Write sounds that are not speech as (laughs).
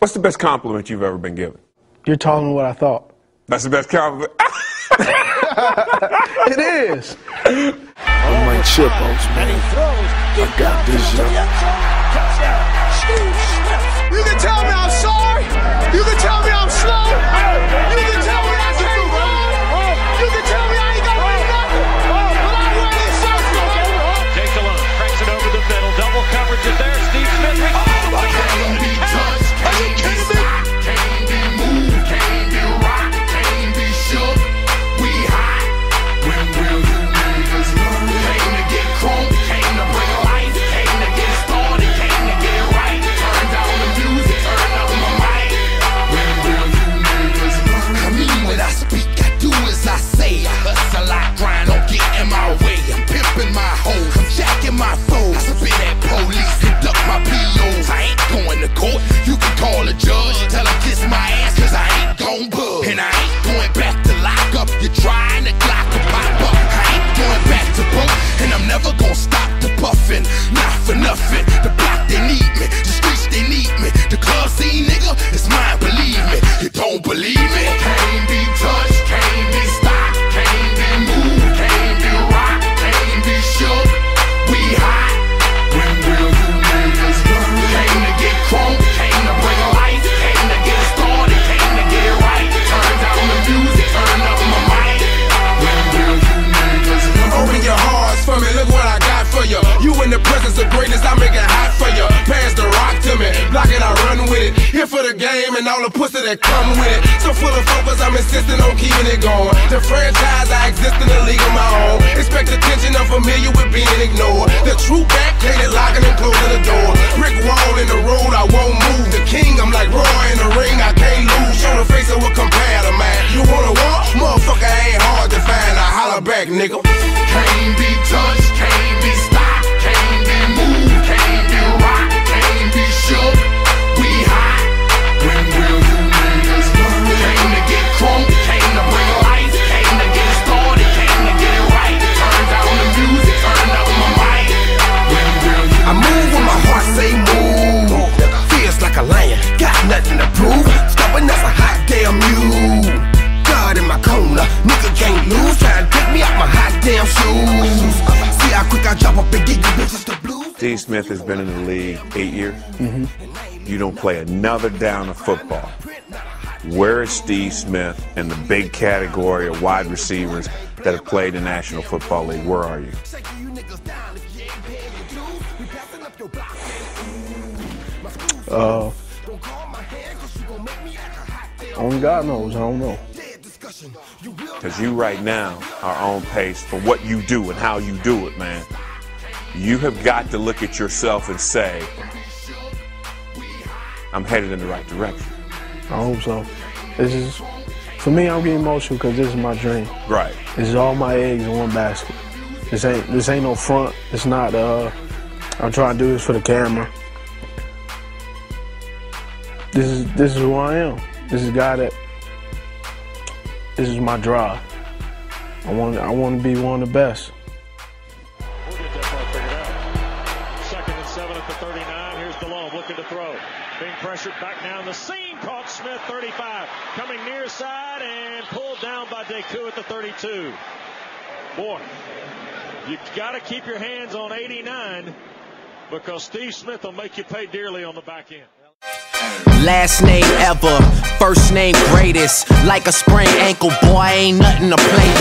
What's the best compliment you've ever been given? You're taller than what I thought. That's the best compliment. (laughs) It is. On my chip, Oaks, man. I got this, yo. The greatness, I make it hot for you. Pass the rock to me, block it, I run with it. Here for the game and all the pussy that come with it. So full of focus, I'm insisting on keeping it going. The franchise, I exist in a league of my own. Expect attention, I'm familiar with being ignored. The true back, hated locking and closing the door. Brick wall in the road, I won't move. The king, I'm like Roy in the ring, I can't lose. Show the face of what compare to man. You wanna walk? Motherfucker ain't hard to find. I holler back, nigga. Damn shoes. See how quick I drop up and get you bitches the blues. Steve Smith has been in the league eight years. You don't play another down of football. Where is Steve Smith in the big category of wide receivers that have played in the National Football League? Where are you? Uh, only God knows. I don't know. Because you right now are on pace for what you do and how you do it, man. You have got to look at yourself and say, I'm headed in the right direction. I hope so. This is, for me, I'm getting emotional because this is my dream. Right. This is all my eggs in one basket. This ain't this ain't no front. It's not. Uh, I'm trying to do this for the camera. This is this is who I am. This is a guy that. This is my drive. I want I want to be one of the best. We'll get that figured out. Second and seven at the 39. Here's Delhomme looking to throw. Being pressured back down the seam. Caught Smith 35. Coming near side and pulled down by Deku at the 32. Boy, you got to keep your hands on 89 because Steve Smith will make you pay dearly on the back end. Last name ever, first name greatest. Like a sprained ankle, boy, ain't nothing to play with.